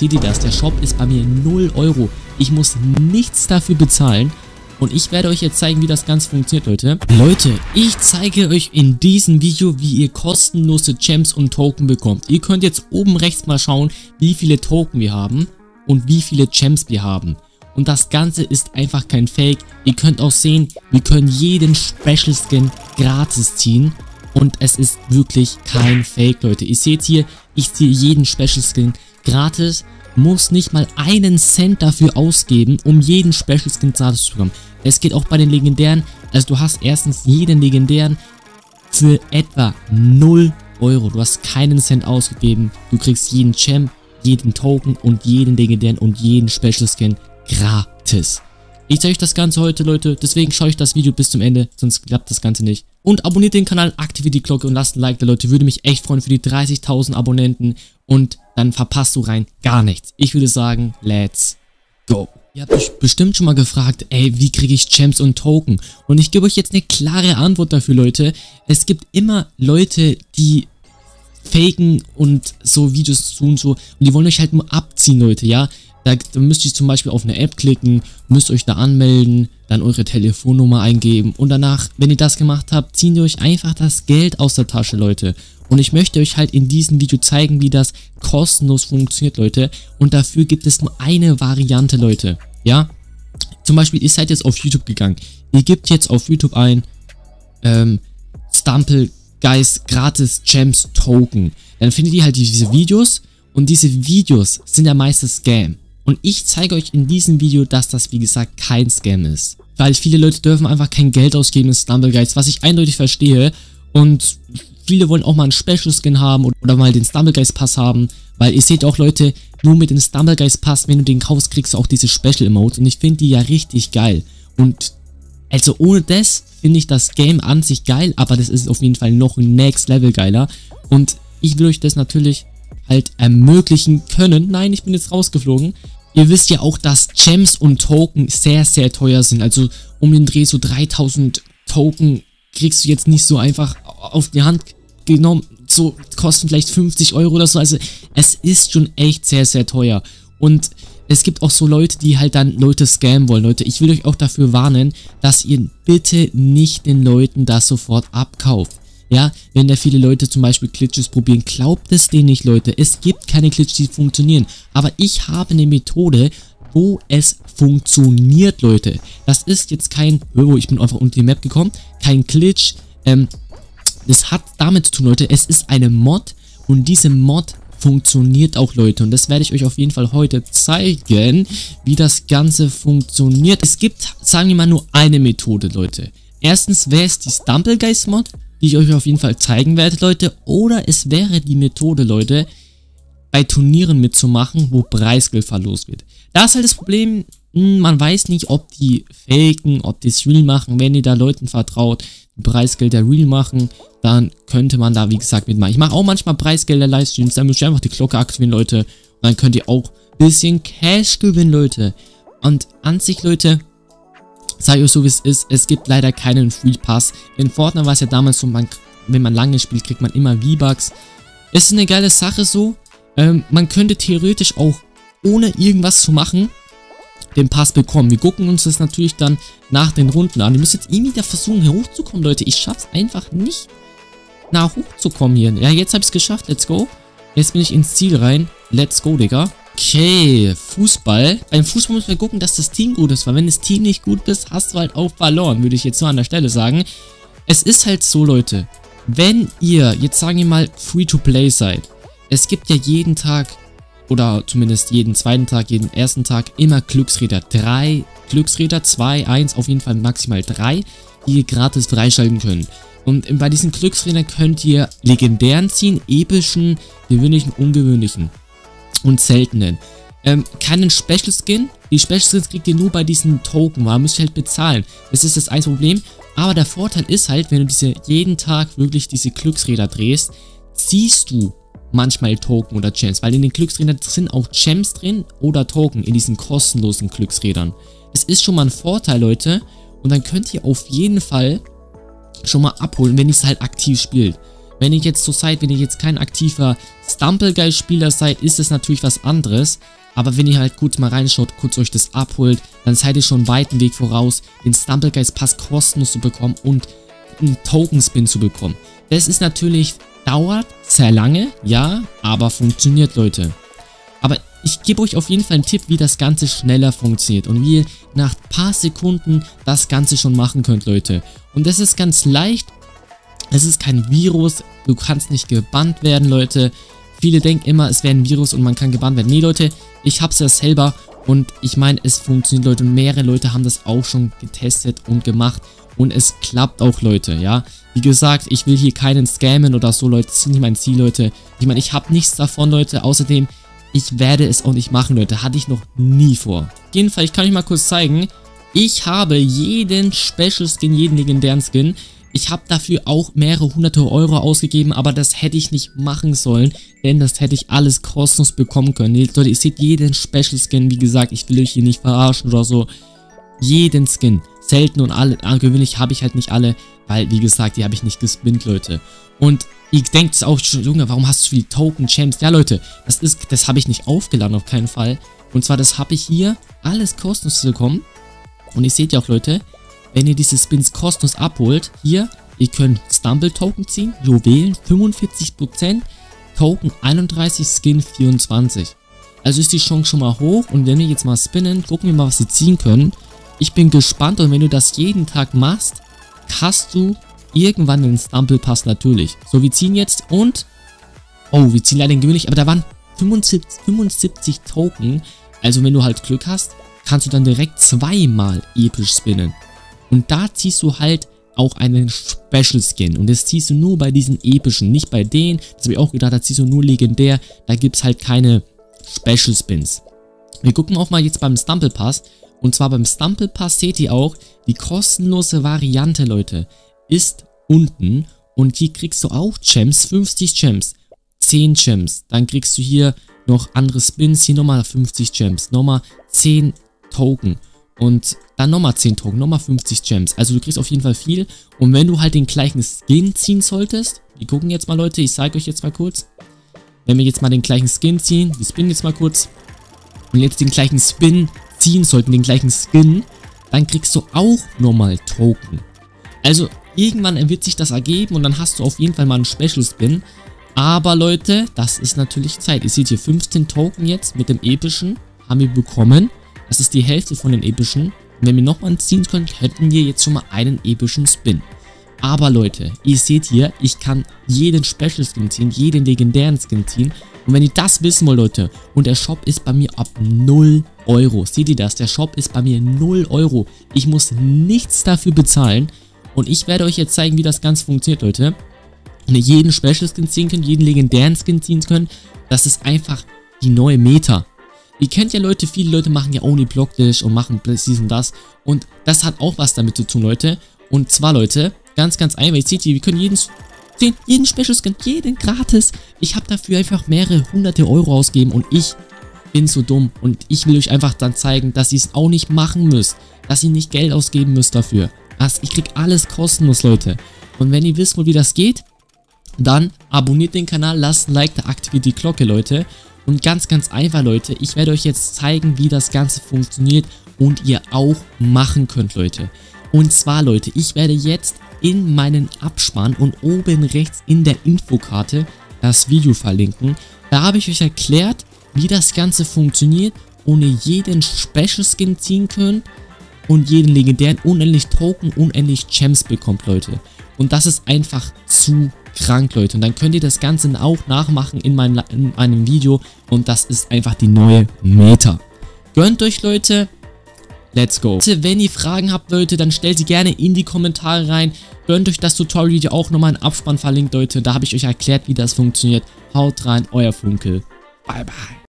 Seht ihr das? Der Shop ist bei mir 0 Euro. Ich muss nichts dafür bezahlen. Und ich werde euch jetzt zeigen, wie das Ganze funktioniert, Leute. Leute, ich zeige euch in diesem Video, wie ihr kostenlose Gems und Token bekommt. Ihr könnt jetzt oben rechts mal schauen, wie viele Token wir haben und wie viele Gems wir haben. Und das Ganze ist einfach kein Fake. Ihr könnt auch sehen, wir können jeden Special Skin gratis ziehen. Und es ist wirklich kein Fake, Leute. Ihr seht hier, ich ziehe jeden Special Skin gratis. Muss nicht mal einen Cent dafür ausgeben, um jeden Special Skin gratis zu bekommen. Es geht auch bei den Legendären. Also du hast erstens jeden Legendären für etwa 0 Euro. Du hast keinen Cent ausgegeben. Du kriegst jeden Champ, jeden Token und jeden Legendären und jeden Special Skin gratis. Ich zeige euch das Ganze heute, Leute. Deswegen schaue ich das Video bis zum Ende, sonst klappt das Ganze nicht. Und abonniert den Kanal, aktiviert die Glocke und lasst ein Like da, Leute. Würde mich echt freuen für die 30.000 Abonnenten. Und dann verpasst du rein gar nichts. Ich würde sagen, let's go. Ihr habt bestimmt schon mal gefragt, ey, wie kriege ich Champs und Token? Und ich gebe euch jetzt eine klare Antwort dafür, Leute. Es gibt immer Leute, die faken und so Videos tun so und die wollen euch halt nur abziehen, Leute, ja? Da, müsst ihr zum Beispiel auf eine App klicken, müsst euch da anmelden, dann eure Telefonnummer eingeben und danach, wenn ihr das gemacht habt, ziehen ihr euch einfach das Geld aus der Tasche, Leute. Und ich möchte euch halt in diesem Video zeigen, wie das kostenlos funktioniert, Leute. Und dafür gibt es nur eine Variante, Leute. Ja? Zum Beispiel, ihr seid jetzt auf YouTube gegangen. Ihr gebt jetzt auf YouTube ein, ähm, Stumple Guys gratis Gems Token. Dann findet ihr halt diese Videos und diese Videos sind ja meistens Scam. Und ich zeige euch in diesem Video, dass das wie gesagt kein Scam ist. Weil viele Leute dürfen einfach kein Geld ausgeben in Stumble Guys, was ich eindeutig verstehe. Und viele wollen auch mal einen Special Skin haben oder mal den Stumble Guys Pass haben. Weil ihr seht auch Leute, nur mit dem Stumble Guys Pass, wenn du den kaufst, kriegst du auch diese Special Emotes. Und ich finde die ja richtig geil. Und also ohne das finde ich das Game an sich geil, aber das ist auf jeden Fall noch ein Next Level geiler. Und ich will euch das natürlich halt ermöglichen können. Nein, ich bin jetzt rausgeflogen. Ihr wisst ja auch, dass Gems und Token sehr, sehr teuer sind. Also um den Dreh so 3000 Token kriegst du jetzt nicht so einfach auf die Hand genommen. So kosten vielleicht 50 Euro oder so. Also es ist schon echt sehr, sehr teuer. Und es gibt auch so Leute, die halt dann Leute scammen wollen. Leute, ich will euch auch dafür warnen, dass ihr bitte nicht den Leuten das sofort abkauft. Ja, wenn da viele Leute zum Beispiel Glitches probieren, glaubt es denen nicht, Leute. Es gibt keine Glitches, die funktionieren. Aber ich habe eine Methode, wo es funktioniert, Leute. Das ist jetzt kein, oh, ich bin einfach unter die Map gekommen, kein Glitch. Ähm, das hat damit zu tun, Leute. Es ist eine Mod und diese Mod funktioniert auch, Leute. Und das werde ich euch auf jeden Fall heute zeigen, wie das Ganze funktioniert. Es gibt, sagen wir mal, nur eine Methode, Leute. Erstens wäre es die Stumblegeist Mod die ich euch auf jeden Fall zeigen werde, Leute. Oder es wäre die Methode, Leute, bei Turnieren mitzumachen, wo Preisgeld verlost wird. Da ist halt das Problem, hm, man weiß nicht, ob die faken, ob die es real machen. Wenn ihr da Leuten vertraut, die Preisgelder real machen, dann könnte man da, wie gesagt, mitmachen. Ich mache auch manchmal Preisgelder-Livestreams, dann müsst ihr einfach die Glocke aktivieren, Leute. Und dann könnt ihr auch ein bisschen Cash gewinnen, Leute. Und an sich, Leute, Sag euch so wie es ist, es gibt leider keinen Free Pass. In Fortnite war es ja damals so, man, wenn man lange spielt, kriegt man immer V-Bucks. Es ist eine geile Sache so. Ähm, man könnte theoretisch auch, ohne irgendwas zu machen, den Pass bekommen. Wir gucken uns das natürlich dann nach den Runden an. Ihr müsst jetzt irgendwie da versuchen, hier hochzukommen, Leute. Ich schaff's einfach nicht, nach hochzukommen hier. Ja, jetzt habe ich es geschafft. Let's go. Jetzt bin ich ins Ziel rein. Let's go, Digga. Okay, Fußball. Beim Fußball muss man gucken, dass das Team gut ist, weil wenn das Team nicht gut ist, hast du halt auch verloren, würde ich jetzt so an der Stelle sagen. Es ist halt so, Leute, wenn ihr, jetzt sagen wir mal, Free-to-Play seid, es gibt ja jeden Tag, oder zumindest jeden zweiten Tag, jeden ersten Tag, immer Glücksräder. Drei Glücksräder, zwei, eins, auf jeden Fall maximal drei, die ihr gratis freischalten könnt. Und bei diesen Glücksrädern könnt ihr legendären ziehen, epischen, gewöhnlichen, ungewöhnlichen und seltenen. Ähm, keinen Special Skin. Die Special Skins kriegt ihr nur bei diesen Token, weil müsst ihr halt bezahlen. Das ist das ein Problem. Aber der Vorteil ist halt, wenn du diese jeden Tag wirklich diese Glücksräder drehst, siehst du manchmal Token oder Gems, weil in den Glücksrädern sind auch Gems drin oder Token in diesen kostenlosen Glücksrädern. Das ist schon mal ein Vorteil, Leute. Und dann könnt ihr auf jeden Fall schon mal abholen, wenn ihr es halt aktiv spielt. Wenn ihr jetzt seid, wenn ihr jetzt kein aktiver Stumble-Guy-Spieler seid, ist es natürlich was anderes. Aber wenn ihr halt kurz mal reinschaut, kurz euch das abholt, dann seid ihr schon weiten Weg voraus, den Stumble Guys Pass kostenlos zu bekommen und einen Token Spin zu bekommen. Das ist natürlich, dauert sehr lange, ja, aber funktioniert, Leute. Aber ich gebe euch auf jeden Fall einen Tipp, wie das Ganze schneller funktioniert und wie ihr nach paar Sekunden das Ganze schon machen könnt, Leute. Und das ist ganz leicht. Es ist kein Virus, du kannst nicht gebannt werden, Leute. Viele denken immer, es wäre ein Virus und man kann gebannt werden. Nee, Leute, ich hab's ja selber und ich meine, es funktioniert, Leute. Und mehrere Leute haben das auch schon getestet und gemacht. Und es klappt auch, Leute, ja. Wie gesagt, ich will hier keinen scammen oder so, Leute. Das ist nicht mein Ziel, Leute. Ich meine, ich habe nichts davon, Leute. Außerdem, ich werde es auch nicht machen, Leute. Hatte ich noch nie vor. Auf jeden Fall, ich kann euch mal kurz zeigen. Ich habe jeden Special Skin, jeden legendären Skin ich habe dafür auch mehrere hunderte Euro ausgegeben, aber das hätte ich nicht machen sollen, denn das hätte ich alles kostenlos bekommen können. Leute, ihr seht jeden Special Skin, wie gesagt, ich will euch hier nicht verarschen oder so. Jeden Skin, selten und alle, gewöhnlich habe ich halt nicht alle, weil, wie gesagt, die habe ich nicht gespinnt, Leute. Und ihr denkt es auch schon, Junge, warum hast du viele Token, Champs? Ja, Leute, das ist, das habe ich nicht aufgeladen, auf keinen Fall. Und zwar, das habe ich hier alles kostenlos bekommen. Und ihr seht ja auch, Leute, wenn ihr diese Spins kostenlos abholt, hier, ihr könnt Stumble Token ziehen, Juwelen 45%, Token 31, Skin 24. Also ist die Chance schon mal hoch und wenn wir jetzt mal spinnen, gucken wir mal, was sie ziehen können. Ich bin gespannt und wenn du das jeden Tag machst, hast du irgendwann den Stumble Pass natürlich. So, wir ziehen jetzt und... Oh, wir ziehen leider den gewöhnlich, aber da waren 75, 75 Token. Also wenn du halt Glück hast, kannst du dann direkt zweimal episch spinnen. Und da ziehst du halt auch einen Special Skin. Und das ziehst du nur bei diesen epischen, nicht bei denen. Das habe ich auch gedacht, da ziehst du nur legendär. Da gibt es halt keine Special Spins. Wir gucken auch mal jetzt beim Stumble Pass. Und zwar beim Stumble Pass seht ihr auch, die kostenlose Variante, Leute, ist unten. Und hier kriegst du auch Gems, 50 Gems, 10 Gems. Dann kriegst du hier noch andere Spins, hier nochmal 50 Gems, nochmal 10 Token. Und dann nochmal 10 Token, nochmal 50 Gems. Also du kriegst auf jeden Fall viel. Und wenn du halt den gleichen Skin ziehen solltest, wir gucken jetzt mal Leute, ich zeige euch jetzt mal kurz. Wenn wir jetzt mal den gleichen Skin ziehen, wir spinnen jetzt mal kurz. Und jetzt den gleichen Spin ziehen sollten, den gleichen Skin, dann kriegst du auch nochmal Token. Also irgendwann wird sich das ergeben und dann hast du auf jeden Fall mal einen Special Spin. Aber Leute, das ist natürlich Zeit. Ihr seht hier 15 Token jetzt mit dem epischen haben wir bekommen. Das ist die Hälfte von den epischen. Und wenn wir nochmal ziehen können, hätten wir jetzt schon mal einen epischen Spin. Aber Leute, ihr seht hier, ich kann jeden Special Skin ziehen, jeden legendären Skin ziehen. Und wenn ihr das wissen wollt, Leute, und der Shop ist bei mir ab 0 Euro. Seht ihr das? Der Shop ist bei mir 0 Euro. Ich muss nichts dafür bezahlen. Und ich werde euch jetzt zeigen, wie das Ganze funktioniert, Leute. Und ihr jeden Special Skin ziehen könnt, jeden legendären Skin ziehen könnt. Das ist einfach die neue Meta. Ihr kennt ja Leute, viele Leute machen ja Only Block Dash und machen dies und das. Und das hat auch was damit zu tun, Leute. Und zwar, Leute, ganz, ganz einfach. Ihr seht hier, wir können jeden, den, jeden Special Skin, jeden gratis. Ich habe dafür einfach mehrere hunderte Euro ausgegeben und ich bin so dumm. Und ich will euch einfach dann zeigen, dass ihr es auch nicht machen müsst. Dass ihr nicht Geld ausgeben müsst dafür. Was, ich krieg alles kostenlos, Leute. Und wenn ihr wisst, wie das geht, dann abonniert den Kanal, lasst ein Like da, aktiviert die Glocke, Leute. Und ganz, ganz einfach, Leute, ich werde euch jetzt zeigen, wie das Ganze funktioniert und ihr auch machen könnt, Leute. Und zwar, Leute, ich werde jetzt in meinen Abspann und oben rechts in der Infokarte das Video verlinken. Da habe ich euch erklärt, wie das Ganze funktioniert ohne jeden Special Skin ziehen könnt und jeden legendären unendlich Token, unendlich Gems bekommt, Leute. Und das ist einfach zu krank, Leute. Und dann könnt ihr das Ganze auch nachmachen in, mein, in meinem Video. Und das ist einfach die neue Meta. Gönnt euch, Leute. Let's go. Wenn ihr Fragen habt, Leute, dann stellt sie gerne in die Kommentare rein. Gönnt euch das Tutorial-Video auch nochmal in Abspann verlinkt, Leute. Da habe ich euch erklärt, wie das funktioniert. Haut rein, euer Funkel. Bye, bye.